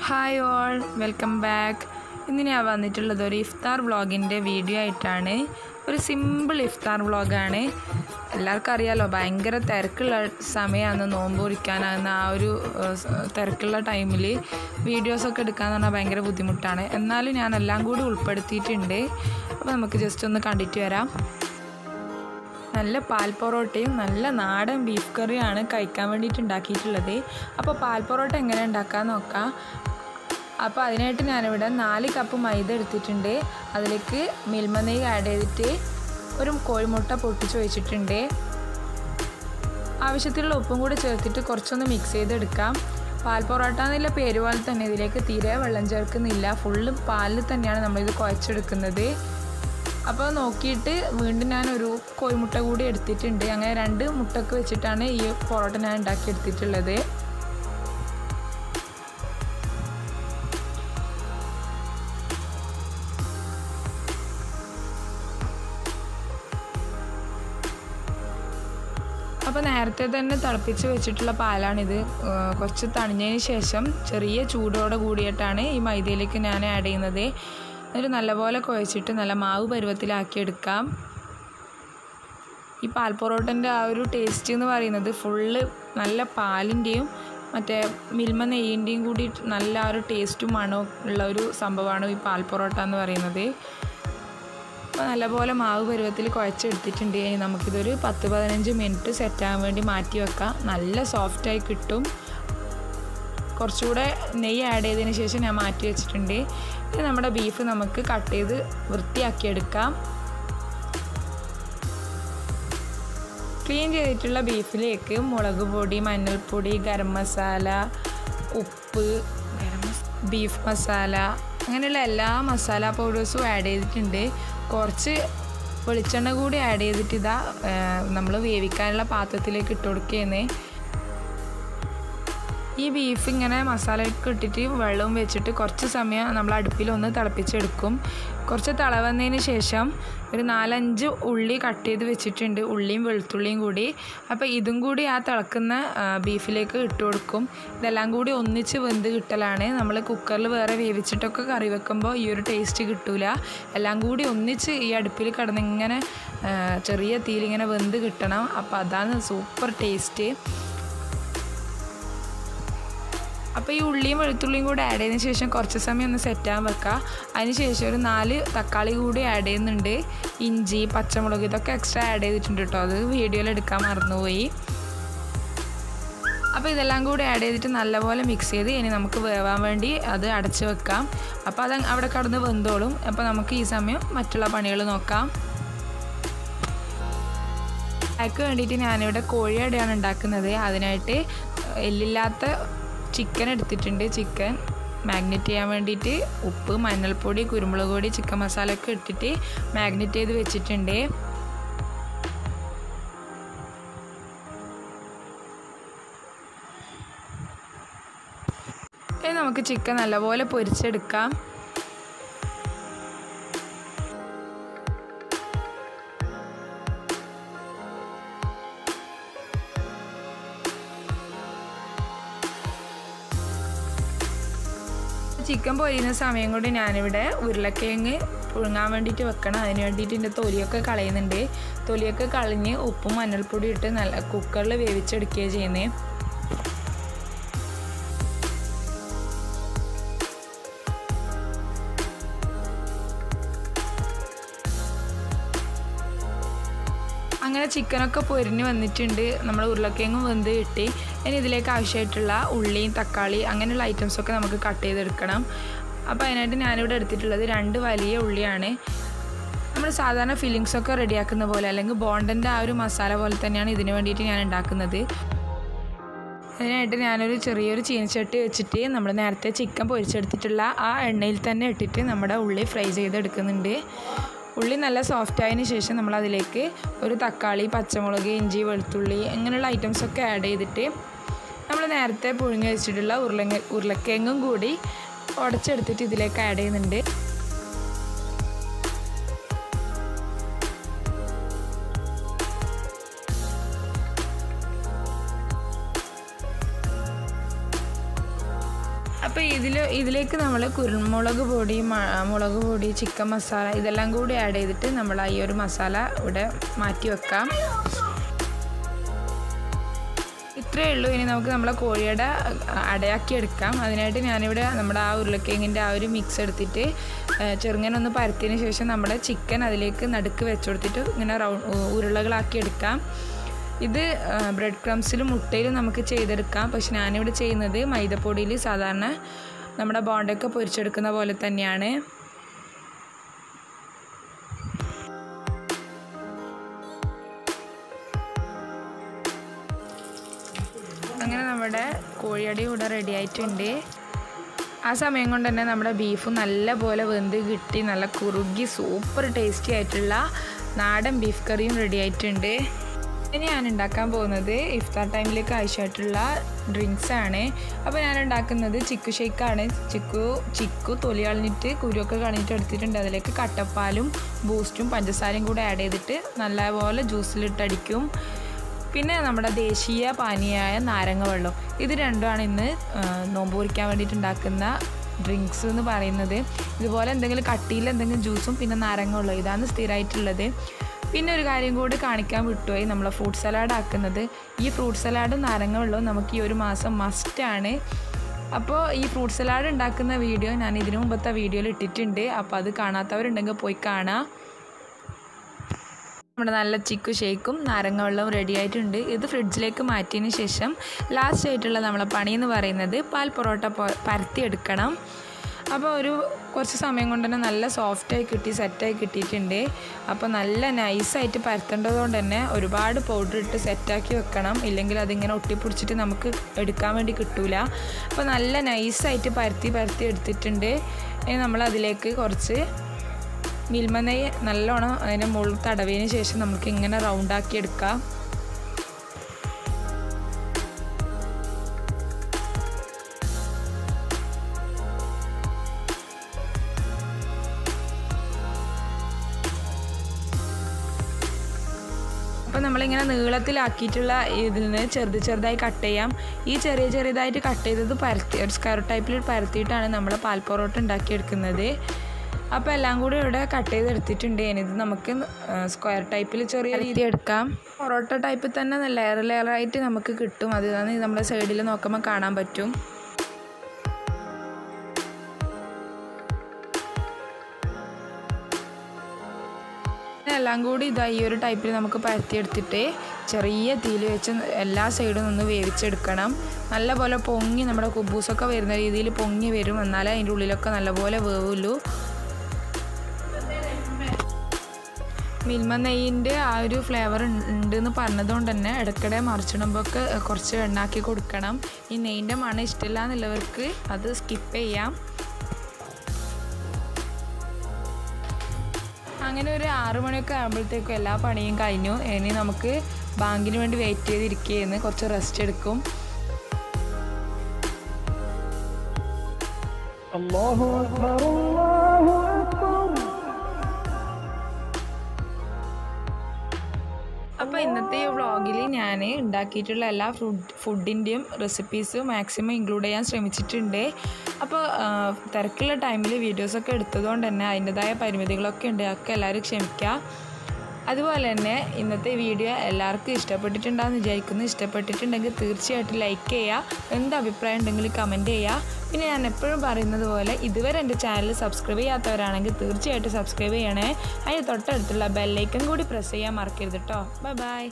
Hi all, welcome back. ഇന്ന് ഞാൻ വന്നിട്ടുള്ളത് ഒരു ഇഫ്താർ വ്ളോഗിന്റെ വീഡിയോ ആയിട്ടാണ്. ഒരു സിമ്പിൾ ഇഫ്താർ വ്ളോഗാണ്. എല്ലാവർക്കും അറിയാലോ ഭയങ്കര തിരക്കുള്ള സമയമാണ് നോമ്പ് കുറിക്കാനാകുന്ന ആ ഒരു തിരക്കുള്ള ടൈമിൽ വീഡിയോസൊക്കെ എടുക്കാന്ന് പറഞ്ഞാൽ ഭയങ്കര ബുദ്ധിമുട്ടാണ്. എന്നാലും ഞാൻ എല്ലാം കൂടി ഉൾപ്പെടുത്തിയിട്ടുണ്ട്. അപ്പോൾ നമുക്ക് ജസ്റ്റ് ഒന്ന് കണ്ടിട്ട് വരാം. നല്ല പാൽ പൊറോട്ടയും നല്ല നാടൻ ബീഫ് കറിയാണ് കഴിക്കാൻ വേണ്ടിയിട്ട് ഉണ്ടാക്കിയിട്ടുള്ളത്. അപ്പോൾ പാൽ പൊറോട്ട എങ്ങനെ ഉണ്ടാക്കാൻ നോക്കാം. അപ്പോൾ അതിനായിട്ട് ഞാനിവിടെ നാല് കപ്പ് മൈദ എടുത്തിട്ടുണ്ട്. അതിലേക്ക് മിൽമ നെയ്യ് ആഡ് ചെയ്തിട്ട് ഒരു കോഴിമുട്ട പൊട്ടിച്ച് വെച്ചിട്ടുണ്ട്. ആവശ്യത്തിലുള്ള ഉപ്പും കൂടി ചേർത്തിട്ട് കുറച്ചൊന്ന് മിക്സ് ചെയ്തെടുക്കാം. പാൽ പൊറോട്ട എന്നുള്ള പേര് പോലെ തന്നെ ഇതിലേക്ക് തീരെ വെള്ളം ചേർക്കുന്നില്ല. ഫുള്ള് പാലിൽ തന്നെയാണ് നമ്മളിത് കുഴച്ചെടുക്കുന്നത്. അപ്പോൾ നോക്കിയിട്ട് വീണ്ടും ഞാൻ ഒരു കോഴിമുട്ട കൂടി എടുത്തിട്ടുണ്ട്. അങ്ങനെ രണ്ട് മുട്ടക്ക് വെച്ചിട്ടാണ് ഈ പൊറോട്ട ഞാൻ ഉണ്ടാക്കി നേരത്തെ തന്നെ തിളപ്പിച്ച് വെച്ചിട്ടുള്ള പാലാണിത്. കുറച്ച് തണിഞ്ഞതിന് ശേഷം ചെറിയ ചൂടോടെ കൂടിയിട്ടാണ് ഈ മൈദയിലേക്ക് ഞാൻ ആഡ് ചെയ്യുന്നത്. എന്നിട്ട് നല്ലപോലെ കുഴച്ചിട്ട് നല്ല മാവ് പരുവത്തിലാക്കി എടുക്കാം. ഈ പാൽ പൊറോട്ടന്റെ ആ ഒരു ടേസ്റ്റ് എന്ന് പറയുന്നത് ഫുള്ള് നല്ല പാലിന്റെയും മറ്റേ മിൽമ നെയ്യിന്റെയും കൂടി നല്ല ആ ഒരു ടേസ്റ്റും മണവും ഉള്ള ഒരു സംഭവമാണ് ഈ പാൽ പൊറോട്ട എന്ന് പറയുന്നത്. അപ്പോൾ നല്ലപോലെ മാവ് പരുവത്തിൽ കുഴച്ചെടുത്തിട്ടുണ്ട്. ഇനി നമുക്കിതൊരു പത്ത് പതിനഞ്ച് മിനിറ്റ് സെറ്റാകാൻ വേണ്ടി മാറ്റി വെക്കാം. നല്ല സോഫ്റ്റായി കിട്ടും. കുറച്ചുകൂടെ നെയ്യ് ആഡ് ചെയ്തതിന് ശേഷം ഞാൻ മാറ്റി വെച്ചിട്ടുണ്ട്. ഇനി നമ്മുടെ ബീഫ് നമുക്ക് കട്ട് ചെയ്ത് വൃത്തിയാക്കിയെടുക്കാം. ക്ലീൻ ചെയ്തിട്ടുള്ള ബീഫിലേക്ക് മുളക് പൊടി മഞ്ഞൾപ്പൊടി ഗരം മസാല ഉപ്പ് ബീഫ് മസാല അങ്ങനെയുള്ള എല്ലാ മസാല പൗഡേഴ്സും ആഡ് ചെയ്തിട്ടുണ്ട്. കുറച്ച് വെളിച്ചെണ്ണ കൂടി ആഡ് ചെയ്തിട്ട് ഇതാ നമ്മൾ വേവിക്കാനുള്ള പാത്രത്തിലേക്ക് ഇട്ട് കൊടുക്കുന്നേ. ഈ ബീഫ് ഇങ്ങനെ മസാലയൊക്കെ ഇട്ടിട്ട് വെള്ളവും വെച്ചിട്ട് കുറച്ച് സമയം നമ്മൾ അടുപ്പിലൊന്ന് തിളപ്പിച്ചെടുക്കും. കുറച്ച് തിളവന്നതിന് ശേഷം ഒരു നാലഞ്ച് ഉള്ളി കട്ട് ചെയ്ത് വെച്ചിട്ടുണ്ട്. ഉള്ളിയും വെളുത്തുള്ളിയും കൂടി. അപ്പോൾ ഇതും കൂടി ആ തിളക്കുന്ന ബീഫിലേക്ക് ഇട്ട് കൊടുക്കും. ഇതെല്ലാം കൂടി ഒന്നിച്ച് വെന്ത് കിട്ടലാണ്. നമ്മൾ കുക്കറിൽ വേറെ വേവിച്ചിട്ടൊക്കെ കറി വെക്കുമ്പോൾ ഈ ഒരു ടേസ്റ്റ് കിട്ടൂല. എല്ലാം കൂടി ഒന്നിച്ച് ഈ അടുപ്പിൽ കിടന്ന് ഇങ്ങനെ ചെറിയ ചെറിയ തീയിലിങ്ങനെ വെന്ത് കിട്ടണം. അപ്പോൾ അതാണ് സൂപ്പർ ടേസ്റ്റ് അപ്പോൾ ഈ ഉള്ളിയും വെളുത്തുള്ളിയും കൂടി ആഡ് ചെയ്തതിന് ശേഷം കുറച്ച് സമയം ഒന്ന് സെറ്റാൻ വെക്കുക അതിന് ശേഷം ഒരു നാല് തക്കാളി കൂടി ആഡ് ചെയ്യുന്നുണ്ട്. ഇഞ്ചി പച്ചമുളക് ഇതൊക്കെ എക്സ്ട്രാ ആഡ് ചെയ്തിട്ടുണ്ട് കേട്ടോ. അത് വീഡിയോയിൽ എടുക്കാൻ മറന്നുപോയി. അപ്പോൾ ഇതെല്ലാം കൂടി ആഡ് ചെയ്തിട്ട് നല്ലപോലെ മിക്സ് ചെയ്ത് ഇനി നമുക്ക് വേവാൻ വേണ്ടി അത് അടച്ച് വെക്കാം. അപ്പോൾ അത് അവിടെ കടന്ന് വെന്തോളും. അപ്പോൾ നമുക്ക് ഈ സമയം മറ്റുള്ള പണികൾ നോക്കാം. അതിക്ക് വേണ്ടിയിട്ട് ഞാനിവിടെ കോഴിയടയാണ് ഉണ്ടാക്കുന്നത്. അതിനായിട്ട് എല്ലില്ലാത്ത ചിക്കൻ എടുത്തിട്ടുണ്ട്. ചിക്കൻ മാഗ്നറ്റ് ചെയ്യാൻ വേണ്ടിയിട്ട് ഉപ്പ് മഞ്ഞൾപ്പൊടി കുരുമുളക് പൊടി ചിക്കൻ മസാല ഒക്കെ ഇട്ടിട്ട് മാഗ്നറ്റ് ചെയ്ത് വെച്ചിട്ടുണ്ട്. നമുക്ക് ചിക്കൻ നല്ലപോലെ പൊരിച്ചെടുക്കാം. ചിക്കൻ പൊരിയുന്ന സമയം കൊണ്ട് ഞാനിവിടെ ഉരുളക്കിഴങ്ങ് പുഴുങ്ങാൻ വേണ്ടിയിട്ട് വെക്കണം. അതിന് വേണ്ടിയിട്ട് എന്റെ തൊലിയൊക്കെ കളയുന്നുണ്ട്. തൊലിയൊക്കെ കളഞ്ഞ് ഉപ്പും മഞ്ഞൾപ്പൊടി ഇട്ട് നല്ല കുക്കറിൽ വേവിച്ചെടുക്കുകയാണ് ചെയ്യുന്നത്. ചിക്കനൊക്കെ പൊരിഞ്ഞ് വന്നിട്ടുണ്ട്. നമ്മൾ ഉരുളക്കിഴങ്ങും വെന്ത് കിട്ടി. ഇനി ഇതിലേക്ക് ആവശ്യമായിട്ടുള്ള ഉള്ളിയും തക്കാളി അങ്ങനെയുള്ള ഐറ്റംസൊക്കെ നമുക്ക് കട്ട് ചെയ്തെടുക്കണം. അപ്പോൾ അതിനായിട്ട് ഞാനിവിടെ എടുത്തിട്ടുള്ളത് രണ്ട് വലിയ ഉള്ളിയാണ്. നമ്മൾ സാധാരണ ഫില്ലിങ്സൊക്കെ റെഡിയാക്കുന്ന പോലെ അല്ലെങ്കിൽ ബോണ്ടന്റെ ആ ഒരു മസാല പോലെ തന്നെയാണ് ഇതിന് വേണ്ടിയിട്ട് ഞാൻ ഉണ്ടാക്കുന്നത്. അതിനായിട്ട് ഞാനൊരു ചെറിയൊരു ചീനച്ചട്ടി വെച്ചിട്ട് നമ്മൾ നേരത്തെ ചിക്കൻ പൊരിച്ചെടുത്തിട്ടുള്ള ആ എണ്ണയിൽ തന്നെ ഇട്ടിട്ട് നമ്മുടെ ഉള്ളി ഫ്രൈ ചെയ്തെടുക്കുന്നുണ്ട്. ഉള്ളി നല്ല സോഫ്റ്റ് ആയതിന് ശേഷം നമ്മൾ അതിലേക്ക് ഒരു തക്കാളി പച്ചമുളക് ഇഞ്ചി വെളുത്തുള്ളി അങ്ങനെയുള്ള ഐറ്റംസൊക്കെ ആഡ് ചെയ്തിട്ട് നമ്മൾ നേരത്തെ പുഴുങ്ങി വെച്ചിട്ടുള്ള ഉരുളങ്ങ ഉരുളക്കിഴങ്ങും കൂടി ഉടച്ചെടുത്തിട്ട് ഇതിലേക്ക് ആഡ് ചെയ്യുന്നുണ്ട്. ഇതിലേക്ക് നമ്മൾ കുരുമുളക് പൊടി മുളക് പൊടി ചിക്കൻ മസാല ഇതെല്ലാം കൂടി ആഡ് ചെയ്തിട്ട് നമ്മൾ ഈ ഒരു മസാല ഇവിടെ മാറ്റി വെക്കാം. ഇത്രയേ ഉള്ളൂ. ഇനി നമുക്ക് നമ്മളെ കോഴിയുടെ അടയാക്കി എടുക്കാം. അതിനായിട്ട് ഞാനിവിടെ നമ്മുടെ ആ ഉരുളക്കിഴങ്ങിന്റെ ആ ഒരു മിക്സ് എടുത്തിട്ട് ചെറുങ്ങനെ ഒന്ന് പരത്തിയതിന് ശേഷം നമ്മുടെ ചിക്കൻ അതിലേക്ക് നടുക്ക് വെച്ചു കൊടുത്തിട്ട് ഇങ്ങനെ റൗണ്ട് ഉരുളകളാക്കി എടുക്കാം. ഇത് ബ്രെഡ് ക്രംസിലും മുട്ടയിലും നമുക്ക് ചെയ്തെടുക്കാം. പക്ഷെ ഞാനിവിടെ ചെയ്യുന്നത് മൈദപ്പൊടിയിൽ സാധാരണ നമ്മുടെ ബോണ്ടൊക്കെ പൊരിച്ചെടുക്കുന്ന പോലെ തന്നെയാണ്. അങ്ങനെ നമ്മുടെ കോഴിയടി ഇവിടെ റെഡി ആയിട്ടുണ്ട്. ആ സമയം കൊണ്ട് തന്നെ നമ്മുടെ ബീഫ് നല്ലപോലെ വെന്ത് കിട്ടി. നല്ല കുറുകി സൂപ്പർ ടേസ്റ്റി ആയിട്ടുള്ള നാടൻ ബീഫ് കറിയും റെഡി ആയിട്ടുണ്ട്. ഇനി ഞാൻ ഉണ്ടാക്കാൻ പോകുന്നത് ഇഫ്താർ ടൈമിലേക്ക് ആവശ്യമായിട്ടുള്ള ഡ്രിങ്ക്സ് ആണ്. അപ്പോൾ ഞാൻ ഉണ്ടാക്കുന്നത് ചിക്കു ഷേക്കാണ് ചിക്കു ചിക്കു തൊലി കളഞ്ഞിട്ട് കുരുവൊക്കെ കളഞ്ഞിട്ട് എടുത്തിട്ടുണ്ട്. അതിലേക്ക് കട്ടപ്പാലും ബൂസ്റ്റും പഞ്ചസാരയും കൂടെ ആഡ് ചെയ്തിട്ട് നല്ലപോലെ ജ്യൂസിലിട്ടടിക്കും പിന്നെ നമ്മുടെ ദേശീയ പാനീയമായ നാരങ്ങ വെള്ളം. ഇത് രണ്ടുമാണ് ഇന്ന് നോമ്പ് കുറിക്കാൻ വേണ്ടിയിട്ട് ഉണ്ടാക്കുന്ന ഡ്രിങ്ക്സ് എന്ന് പറയുന്നത്. ഇതുപോലെ എന്തെങ്കിലും കട്ടിയിൽ എന്തെങ്കിലും ജ്യൂസും പിന്നെ നാരങ്ങ വെള്ളം ഇതാണ് സ്ഥിരമായിട്ടുള്ളത് പിന്നെ ഒരു കാര്യം കൂടി കാണിക്കാൻ വിട്ടുപോയി. നമ്മൾ ഫ്രൂട്ട് സലാഡ് ആക്കുന്നത്. ഈ ഫ്രൂട്ട് സലാഡും നാരങ്ങ വെള്ളവും നമുക്ക് ഈ ഒരു മാസം മസ്റ്റാണ് അപ്പോൾ ഈ ഫ്രൂട്ട് സലാഡ് ഉണ്ടാക്കുന്ന വീഡിയോ ഞാൻ ഇതിനു മുമ്പത്തെ വീഡിയോയിൽ ഇട്ടിട്ടുണ്ട്. അപ്പോൾ അത് കാണാത്തവരുണ്ടെങ്കിൽ പോയി കാണാം. നമ്മുടെ നല്ല ചിക്കു ഷേക്കും നാരങ്ങ വെള്ളവും റെഡി ആയിട്ടുണ്ട്. ഇത് ഫ്രിഡ്ജിലേക്ക് മാറ്റിയതിന് ശേഷം ലാസ്റ്റ് ആയിട്ടുള്ള നമ്മളെ പണി എന്ന് പറയുന്നത് പാൽ പൊറോട്ട പരത്തിയെടുക്കണം അപ്പോൾ ഒരു കുറച്ച് സമയം കൊണ്ട് തന്നെ നല്ല സോഫ്റ്റായി കിട്ടി സെറ്റായി കിട്ടിയിട്ടുണ്ട്. അപ്പോൾ നല്ല നൈസായിട്ട് പരത്തേണ്ടത് കൊണ്ട് തന്നെ ഒരുപാട് പൗഡർ ഇട്ട് സെറ്റാക്കി വെക്കണം. ഇല്ലെങ്കിൽ അതിങ്ങനെ ഒട്ടിപ്പിടിച്ചിട്ട് നമുക്ക് എടുക്കാൻ വേണ്ടി കിട്ടൂല. അപ്പോൾ നല്ല നൈസായിട്ട് പരത്തി പരത്തി എടുത്തിട്ടുണ്ട്. ഇനി നമ്മൾ അതിലേക്ക് കുറച്ച് മിൽമ നെയ്യ് നല്ലോണം അതിന്റെ മുകളിൽ തടവിയതിന് ശേഷം നമുക്ക് ഇങ്ങനെ റൗണ്ടാക്കി എടുക്കാം. നമ്മളിങ്ങനെ നീളത്തിലാക്കിയിട്ടുള്ള ഇതിൽ നിന്ന് ചെറുത് ചെറുതായി കട്ട് ചെയ്യാം. ഈ ചെറിയ ചെറിയതായിട്ട് കട്ട് ചെയ്തത് പരത്തി ഒരു സ്ക്വയർ ടൈപ്പിൽ പരത്തിയിട്ടാണ് നമ്മൾ പാൽ പൊറോട്ട ഉണ്ടാക്കിയെടുക്കുന്നത്. അപ്പോൾ എല്ലാം കൂടി ഇവിടെ കട്ട് ചെയ്തെടുത്തിട്ടുണ്ട്. ഇനിത് നമുക്ക് സ്ക്വയർ ടൈപ്പിൽ ചെറിയ രീതി എടുക്കാം പൊറോട്ട ടൈപ്പിൽ തന്നെ ലെയർ ലെയറായിട്ട് നമുക്ക് കിട്ടും. അത് നമ്മുടെ സൈഡിൽ നോക്കുമ്പോൾ കാണാൻ പറ്റും. എല്ലാം കൂടി ഇതാ ഈ ഒരു ടൈപ്പിൽ നമുക്ക് പരത്തിയെടുത്തിട്ട് ചെറിയ തീയിൽ വെച്ച് എല്ലാ സൈഡും ഒന്ന് വേവിച്ചെടുക്കണം. നല്ലപോലെ പൊങ്ങി നമ്മുടെ കുബൂസൊക്കെ വരുന്ന രീതിയിൽ പൊങ്ങി വരും. എന്നാലേ അതിന്റെ ഉള്ളിലൊക്കെ നല്ലപോലെ വേവുള്ളൂ. മിൽമ നെയ്യിന്റെ ആ ഒരു ഫ്ലേവർ ഉണ്ട് എന്ന് പറഞ്ഞതുകൊണ്ട് തന്നെ ഇടയ്ക്കിടെ മറിച്ചിടുമ്പോഴൊക്കെ കുറച്ച് എണ്ണാക്കി കൊടുക്കണം. ഈ നെയ്യിന്റെ മണം ഇഷ്ടമില്ല എന്നുള്ളവർക്ക് അത് സ്കിപ്പ് ചെയ്യാം. അങ്ങനെ ഒരു ആറു മണിയൊക്കെ ആകുമ്പോഴത്തേക്കും എല്ലാ പണിയും കഴിഞ്ഞു. ഇനി നമുക്ക് ബാങ്കിന് വേണ്ടി വെയിറ്റ് ചെയ്തിരിക്കുകയെന്ന് കുറച്ച് റെസ്റ്റ് എടുക്കും. അള്ളാഹു അക്ബർ. അപ്പോൾ ഇന്നത്തെ ഈ വ്ളോഗിൽ ഞാൻ ഉണ്ടാക്കിയിട്ടുള്ള എല്ലാ ഫുഡ് ഫുഡിന്റെയും റെസിപ്പീസ് മാക്സിമം ഇൻക്ലൂഡ് ചെയ്യാൻ ശ്രമിച്ചിട്ടുണ്ട്. അപ്പോൾ തിരക്കുള്ള ടൈമിൽ വീഡിയോസൊക്കെ എടുത്തതുകൊണ്ട് തന്നെ അതിന്റെതായ പരിമിതികളൊക്കെ ഉണ്ട്. അതൊക്കെ എല്ലാവരും ക്ഷമിക്കുക അതുപോലെ തന്നെ ഇന്നത്തെ വീഡിയോ എല്ലാവർക്കും ഇഷ്ടപ്പെട്ടിട്ടുണ്ടാകുമെന്ന് വിചാരിക്കുന്നു. ഇഷ്ടപ്പെട്ടിട്ടുണ്ടെങ്കിൽ തീർച്ചയായിട്ടും ലൈക്ക് ചെയ്യുക. എന്ത് അഭിപ്രായം ഉണ്ടെങ്കിലും കമന്റ് ചെയ്യുക. പിന്നെ ഞാൻ എപ്പോഴും പറയുന്നത് പോലെ ഇതുവരെ എന്റെ ചാനൽ സബ്സ്ക്രൈബ് ചെയ്യാത്തവരാണെങ്കിൽ തീർച്ചയായിട്ടും സബ്സ്ക്രൈബ് ചെയ്യണേ. അതിന് തൊട്ടടുത്തുള്ള ബെല്ലൈക്കൺ കൂടി പ്രസ് ചെയ്യാൻ മറക്കരുത് കേട്ടോ ബൈ ബൈ